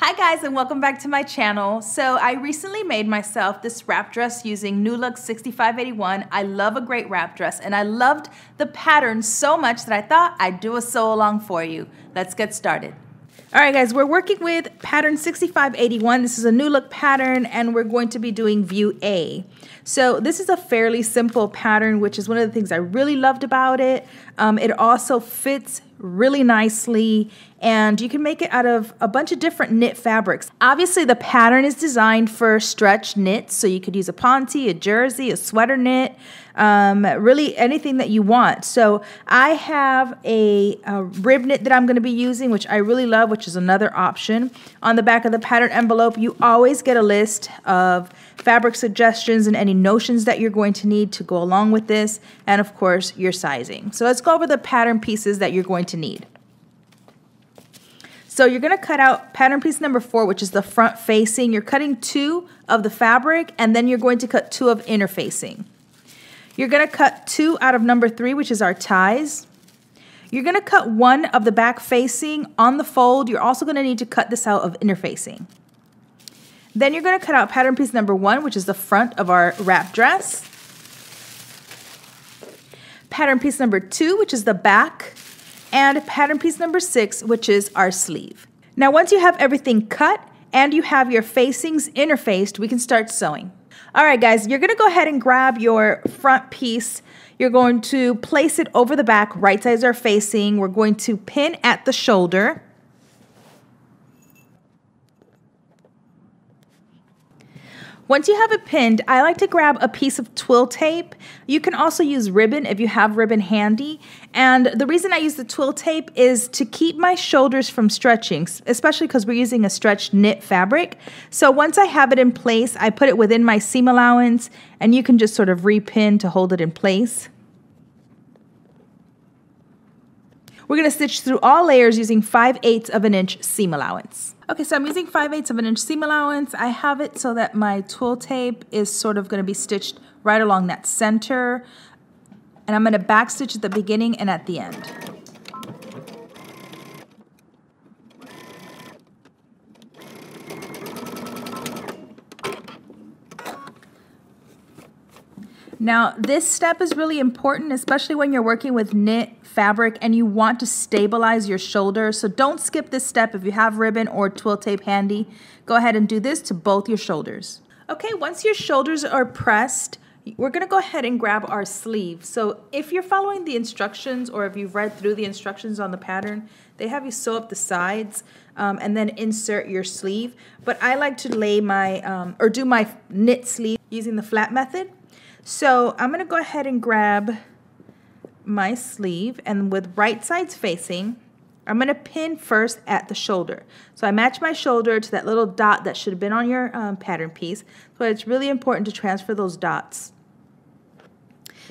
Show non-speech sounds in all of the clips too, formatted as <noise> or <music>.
Hi guys and welcome back to my channel. So I recently made myself this wrap dress using New Look 6581. I love a great wrap dress and I loved the pattern so much that I thought I'd do a sew along for you. Let's get started. All right guys, we're working with pattern 6581. This is a New Look pattern and we're going to be doing view A. So this is a fairly simple pattern, which is one of the things I really loved about it. Um, it also fits really nicely and you can make it out of a bunch of different knit fabrics. Obviously the pattern is designed for stretch knits, so you could use a ponte, a jersey, a sweater knit, um, really anything that you want. So I have a, a rib knit that I'm going to be using, which I really love, which is another option. On the back of the pattern envelope, you always get a list of fabric suggestions and any notions that you're going to need to go along with this, and of course your sizing. So let's go over the pattern pieces that you're going to need. So you're going to cut out pattern piece number four, which is the front facing. You're cutting two of the fabric, and then you're going to cut two of interfacing. You're going to cut two out of number three, which is our ties. You're going to cut one of the back facing on the fold. You're also going to need to cut this out of interfacing. Then you're going to cut out pattern piece number one, which is the front of our wrap dress. Pattern piece number two, which is the back and pattern piece number six, which is our sleeve. Now, once you have everything cut and you have your facings interfaced, we can start sewing. All right, guys, you're gonna go ahead and grab your front piece. You're going to place it over the back, right sides are facing. We're going to pin at the shoulder. Once you have it pinned, I like to grab a piece of twill tape. You can also use ribbon if you have ribbon handy. And the reason I use the twill tape is to keep my shoulders from stretching, especially because we're using a stretched knit fabric. So once I have it in place, I put it within my seam allowance and you can just sort of repin to hold it in place. We're going to stitch through all layers using 5 eighths of an inch seam allowance. Okay, so I'm using 5 eighths of an inch seam allowance. I have it so that my twill tape is sort of going to be stitched right along that center. And I'm going to back stitch at the beginning and at the end. Now, this step is really important, especially when you're working with knit fabric and you want to stabilize your shoulder. So don't skip this step if you have ribbon or twill tape handy. Go ahead and do this to both your shoulders. Okay, once your shoulders are pressed, we're gonna go ahead and grab our sleeve. So if you're following the instructions or if you've read through the instructions on the pattern, they have you sew up the sides um, and then insert your sleeve. But I like to lay my, um, or do my knit sleeve using the flat method. So I'm going to go ahead and grab my sleeve and with right sides facing, I'm going to pin first at the shoulder. So I match my shoulder to that little dot that should have been on your um, pattern piece. So it's really important to transfer those dots.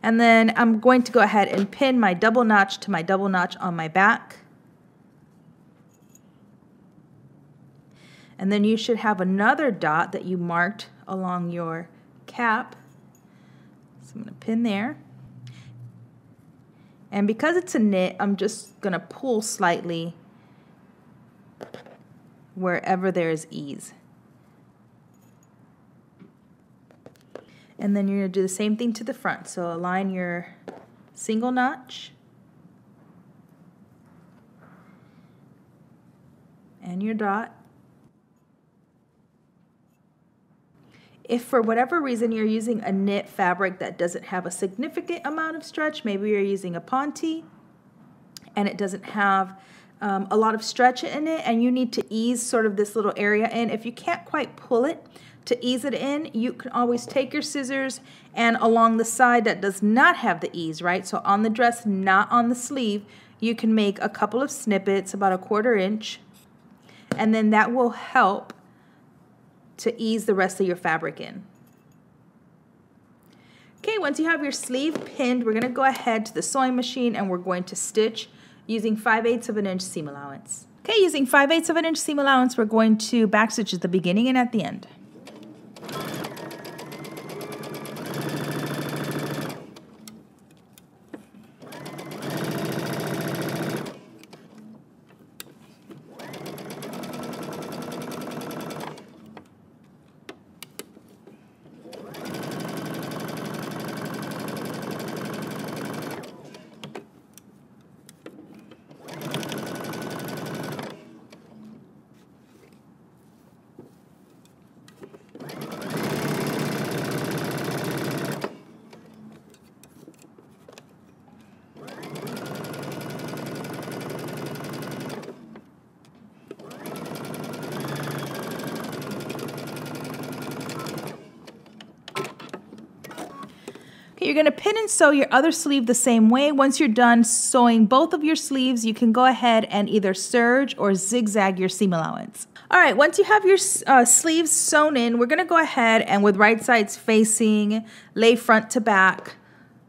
And then I'm going to go ahead and pin my double notch to my double notch on my back. And then you should have another dot that you marked along your cap. So I'm going to pin there. And because it's a knit, I'm just going to pull slightly wherever there is ease. And then you're going to do the same thing to the front. So align your single notch and your dot If for whatever reason you're using a knit fabric that doesn't have a significant amount of stretch, maybe you're using a ponte and it doesn't have um, a lot of stretch in it and you need to ease sort of this little area in. If you can't quite pull it to ease it in, you can always take your scissors and along the side that does not have the ease, right? So on the dress, not on the sleeve, you can make a couple of snippets, about a quarter inch, and then that will help to ease the rest of your fabric in. Okay, once you have your sleeve pinned, we're gonna go ahead to the sewing machine and we're going to stitch using 5 eighths of an inch seam allowance. Okay, using 5 eighths of an inch seam allowance, we're going to backstitch at the beginning and at the end. You're going to pin and sew your other sleeve the same way. Once you're done sewing both of your sleeves, you can go ahead and either serge or zigzag your seam allowance. All right, once you have your uh, sleeves sewn in, we're going to go ahead and with right sides facing, lay front to back,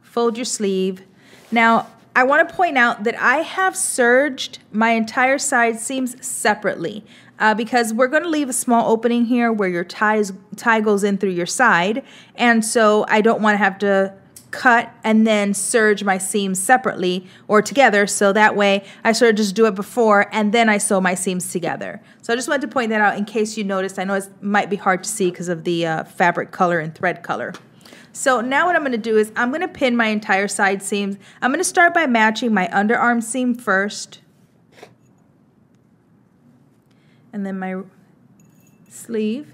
fold your sleeve. Now, I want to point out that I have serged my entire side seams separately uh, because we're going to leave a small opening here where your ties, tie goes in through your side. And so I don't want to have to cut and then serge my seams separately or together so that way I sort of just do it before and then I sew my seams together. So I just wanted to point that out in case you noticed. I know it might be hard to see because of the uh, fabric color and thread color. So now what I'm going to do is I'm going to pin my entire side seams. I'm going to start by matching my underarm seam first. And then my sleeve.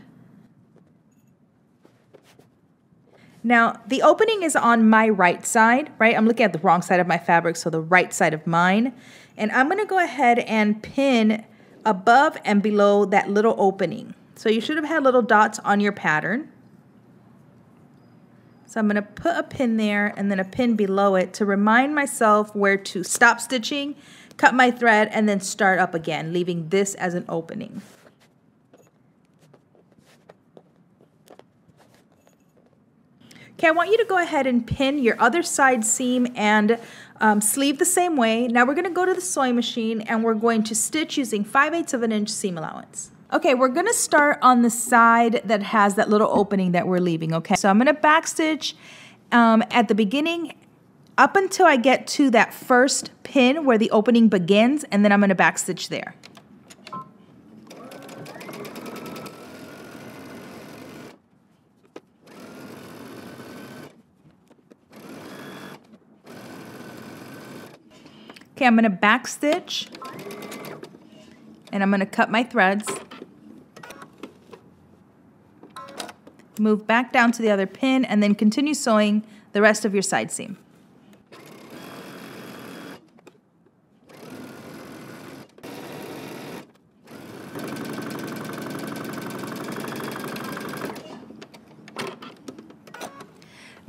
Now, the opening is on my right side, right? I'm looking at the wrong side of my fabric, so the right side of mine. And I'm going to go ahead and pin above and below that little opening. So you should have had little dots on your pattern. So I'm going to put a pin there and then a pin below it to remind myself where to stop stitching, cut my thread, and then start up again, leaving this as an opening. Okay, I want you to go ahead and pin your other side seam and um, sleeve the same way. Now we're going to go to the sewing machine and we're going to stitch using 5 eighths of an inch seam allowance. Okay, we're gonna start on the side that has that little opening that we're leaving, okay? So I'm gonna backstitch um, at the beginning up until I get to that first pin where the opening begins, and then I'm gonna backstitch there. Okay, I'm gonna backstitch and I'm gonna cut my threads. Move back down to the other pin and then continue sewing the rest of your side seam.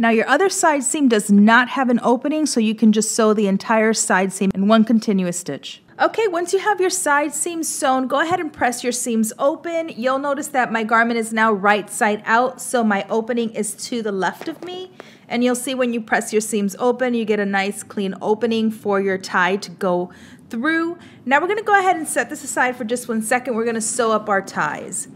Now your other side seam does not have an opening, so you can just sew the entire side seam in one continuous stitch. Okay, once you have your side seams sewn, go ahead and press your seams open. You'll notice that my garment is now right side out, so my opening is to the left of me. And you'll see when you press your seams open, you get a nice clean opening for your tie to go through. Now we're gonna go ahead and set this aside for just one second. We're gonna sew up our ties.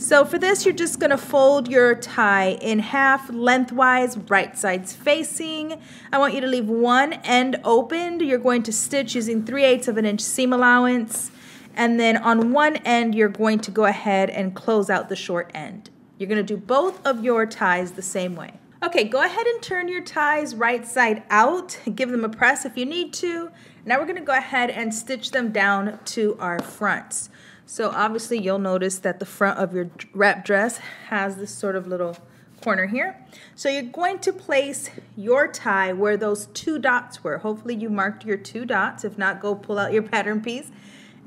So for this, you're just gonna fold your tie in half lengthwise, right sides facing. I want you to leave one end opened. You're going to stitch using 3 eighths of an inch seam allowance. And then on one end, you're going to go ahead and close out the short end. You're gonna do both of your ties the same way. Okay, go ahead and turn your ties right side out. Give them a press if you need to. Now we're gonna go ahead and stitch them down to our fronts. So obviously you'll notice that the front of your wrap dress has this sort of little corner here. So you're going to place your tie where those two dots were. Hopefully you marked your two dots. If not, go pull out your <laughs> pattern piece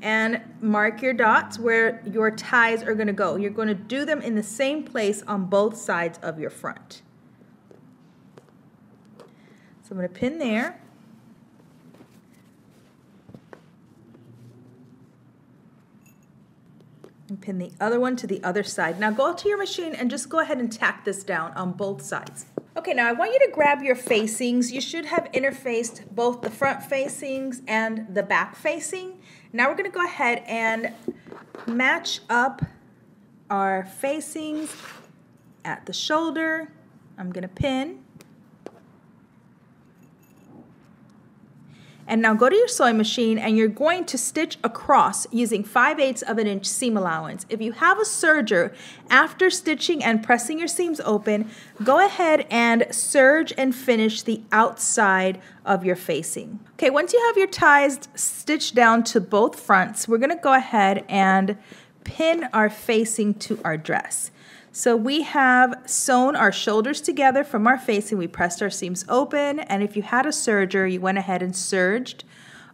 and mark your dots where your ties are going to go. You're going to do them in the same place on both sides of your front. So I'm going to pin there. And pin the other one to the other side. Now go to your machine and just go ahead and tack this down on both sides. Okay, now I want you to grab your facings. You should have interfaced both the front facings and the back facing. Now we're gonna go ahead and match up our facings at the shoulder. I'm gonna pin. And now go to your sewing machine and you're going to stitch across using 5 eighths of an inch seam allowance. If you have a serger, after stitching and pressing your seams open, go ahead and serge and finish the outside of your facing. Okay, once you have your ties stitched down to both fronts, we're gonna go ahead and pin our facing to our dress. So we have sewn our shoulders together from our facing. We pressed our seams open. And if you had a serger, you went ahead and serged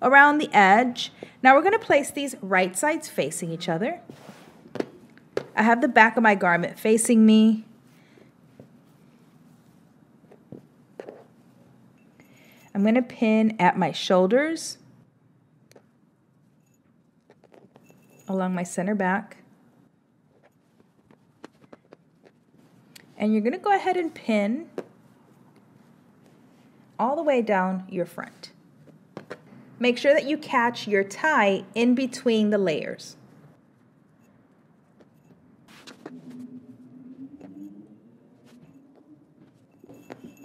around the edge. Now we're going to place these right sides facing each other. I have the back of my garment facing me. I'm going to pin at my shoulders along my center back. And you're going to go ahead and pin all the way down your front. Make sure that you catch your tie in between the layers.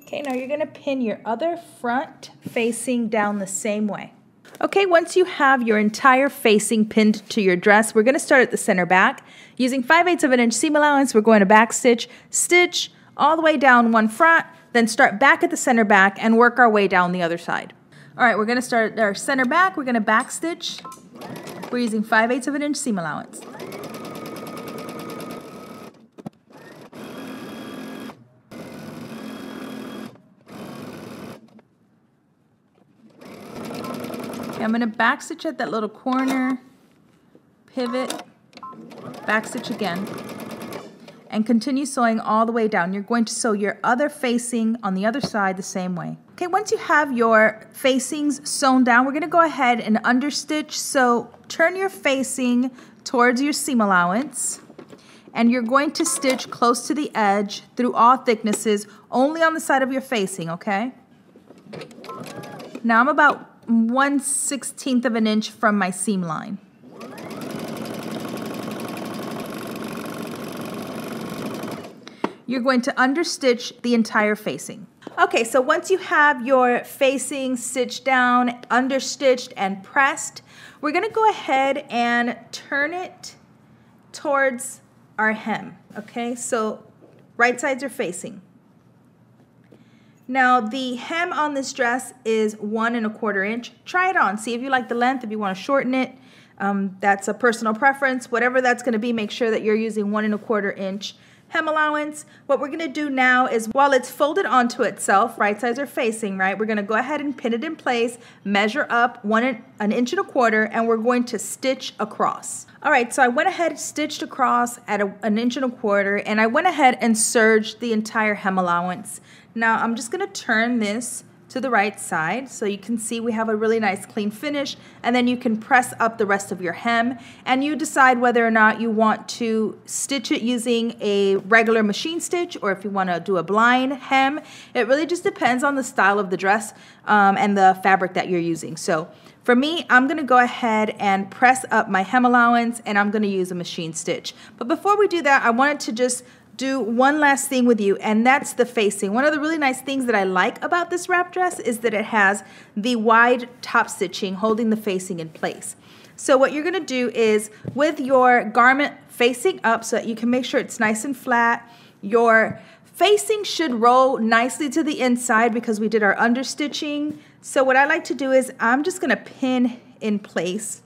Okay, now you're gonna pin your other front facing down the same way. Okay, once you have your entire facing pinned to your dress, we're gonna start at the center back. Using 5 eighths of an inch seam allowance, we're going to back stitch, stitch all the way down one front, then start back at the center back and work our way down the other side. All right, we're gonna start our center back, we're gonna back stitch. We're using 5 eighths of an inch seam allowance. I'm gonna back stitch at that little corner, pivot, back stitch again, and continue sewing all the way down. You're going to sew your other facing on the other side the same way. Okay, once you have your facings sewn down, we're gonna go ahead and understitch. So turn your facing towards your seam allowance and you're going to stitch close to the edge through all thicknesses, only on the side of your facing, okay? Now I'm about 1 16th of an inch from my seam line. You're going to understitch the entire facing. Okay, so once you have your facing stitched down, understitched, and pressed, we're gonna go ahead and turn it towards our hem, okay? So right sides are facing. Now the hem on this dress is one and a quarter inch. Try it on, see if you like the length, if you wanna shorten it. Um, that's a personal preference. Whatever that's gonna be, make sure that you're using one and a quarter inch hem allowance. What we're gonna do now is while it's folded onto itself, right sides are facing, right? We're gonna go ahead and pin it in place, measure up one an inch and a quarter, and we're going to stitch across. All right, so I went ahead, and stitched across at a, an inch and a quarter, and I went ahead and serged the entire hem allowance. Now I'm just gonna turn this to the right side. So you can see we have a really nice clean finish and then you can press up the rest of your hem and you decide whether or not you want to stitch it using a regular machine stitch or if you want to do a blind hem. It really just depends on the style of the dress um, and the fabric that you're using. So for me, I'm gonna go ahead and press up my hem allowance and I'm gonna use a machine stitch. But before we do that, I wanted to just do one last thing with you, and that's the facing. One of the really nice things that I like about this wrap dress is that it has the wide top stitching holding the facing in place. So what you're gonna do is with your garment facing up so that you can make sure it's nice and flat, your facing should roll nicely to the inside because we did our understitching. So what I like to do is I'm just gonna pin in place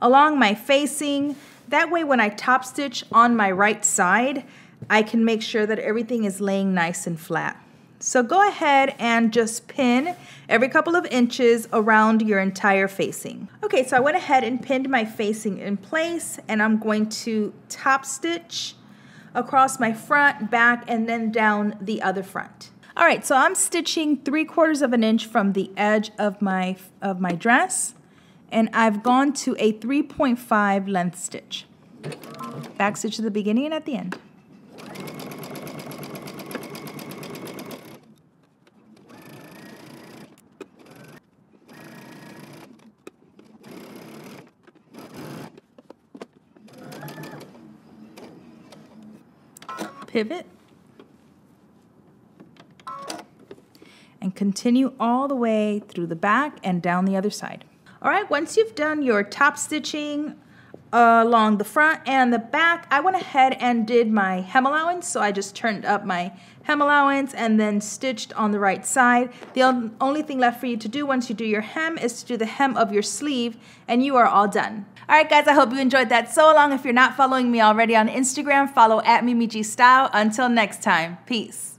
along my facing that way when I top stitch on my right side, I can make sure that everything is laying nice and flat. So go ahead and just pin every couple of inches around your entire facing. Okay, so I went ahead and pinned my facing in place and I'm going to top stitch across my front, back, and then down the other front. All right, so I'm stitching three quarters of an inch from the edge of my, of my dress and I've gone to a 3.5 length stitch. Back stitch at the beginning and at the end. Pivot and continue all the way through the back and down the other side. All right, once you've done your top stitching uh, along the front and the back, I went ahead and did my hem allowance. So I just turned up my hem allowance and then stitched on the right side. The only thing left for you to do once you do your hem is to do the hem of your sleeve and you are all done. All right, guys, I hope you enjoyed that sew along. If you're not following me already on Instagram, follow at Mimi G Style. Until next time, peace.